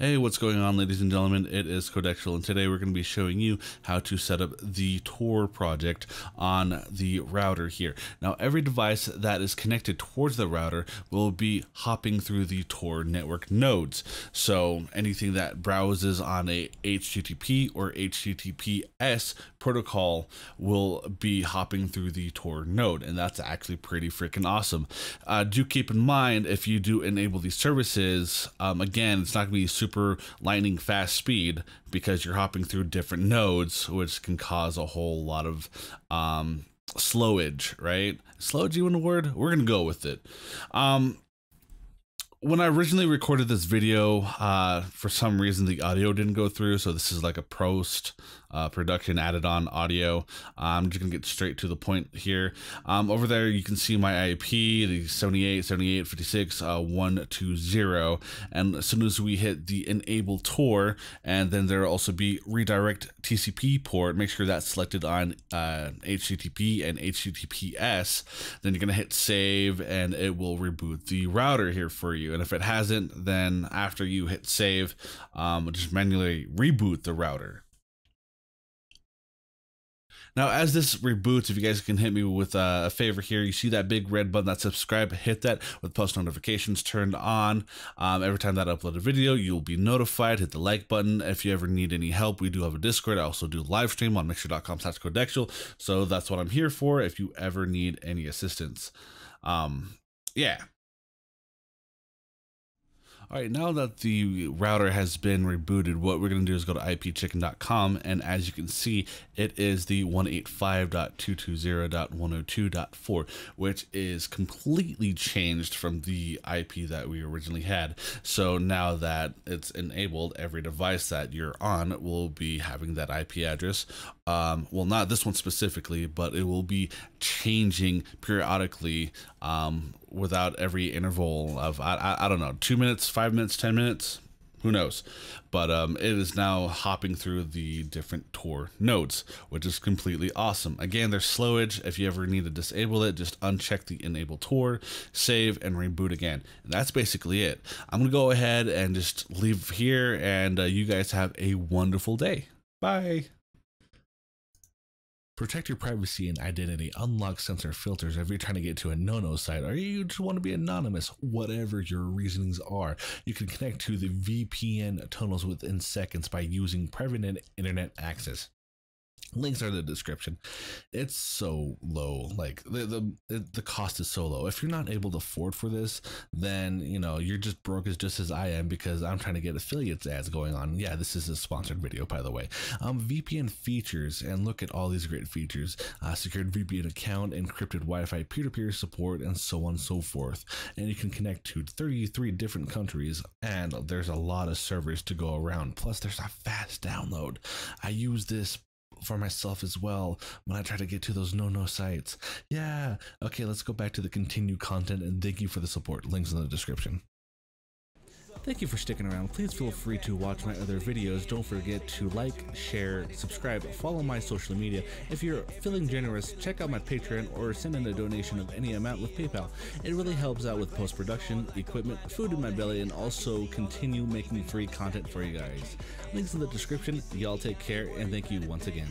Hey, what's going on ladies and gentlemen? It is Codexual and today we're going to be showing you how to set up the Tor project on the router here. Now every device that is connected towards the router will be hopping through the Tor network nodes. So anything that browses on a HTTP or HTTPS protocol will be hopping through the Tor node and that's actually pretty freaking awesome. Uh, do keep in mind if you do enable these services, um, again, it's not going to be super super lightning fast speed because you're hopping through different nodes, which can cause a whole lot of um, slowage, right? Slowage even a word? We're gonna go with it. Um, when I originally recorded this video, uh, for some reason the audio didn't go through, so this is like a post uh, production added on audio. I'm just gonna get straight to the point here. Um, over there, you can see my IP, the 78, 78, 56, uh, 120. And as soon as we hit the enable Tor, and then there will also be redirect TCP port, make sure that's selected on uh, HTTP and HTTPS. Then you're gonna hit save, and it will reboot the router here for you. And if it hasn't, then after you hit save, um, just manually reboot the router. Now, as this reboots, if you guys can hit me with a favor here, you see that big red button that subscribe, hit that with post notifications turned on. Um, every time that I upload a video, you'll be notified. Hit the like button. If you ever need any help, we do have a Discord. I also do live stream on mixer.com slash codexual. So that's what I'm here for if you ever need any assistance. Um, yeah, all right, now that the router has been rebooted, what we're going to do is go to ipchicken.com, and as you can see, it is the 185.220.102.4, which is completely changed from the IP that we originally had. So now that it's enabled, every device that you're on will be having that IP address. Um, well, not this one specifically, but it will be changing periodically um, without every interval of I, I, I, don't know two minutes five minutes ten minutes? Who knows? But um, it is now hopping through the different tor nodes which is completely awesome. Again there's slowage. If you ever need to disable it just uncheck the enable tor save and reboot again. And that's basically it. I'm gonna go ahead and just leave here and uh, you guys have a wonderful day. Bye Protect your privacy and identity. Unlock censor filters if you're trying to get to a no-no site or you just want to be anonymous. Whatever your reasonings are, you can connect to the VPN tunnels within seconds by using private internet access links are in the description. It's so low like the, the the cost is so low. If you're not able to afford for this then you know you're just broke as just as i am because i'm trying to get affiliates ads going on. Yeah this is a sponsored video by the way. Um vpn features and look at all these great features. Uh, secured vpn account encrypted wi-fi peer-to-peer support and so on and so forth. And you can connect to 33 different countries and there's a lot of servers to go around. Plus there's a fast download. I use this for myself as well when I try to get to those no no sites. Yeah. Okay, let's go back to the continued content and thank you for the support. Links in the description. Thank you for sticking around. Please feel free to watch my other videos. Don't forget to like, share, subscribe, follow my social media. If you're feeling generous, check out my Patreon or send in a donation of any amount with PayPal. It really helps out with post production, equipment, food in my belly, and also continue making free content for you guys. Links in the description. Y'all take care and thank you once again.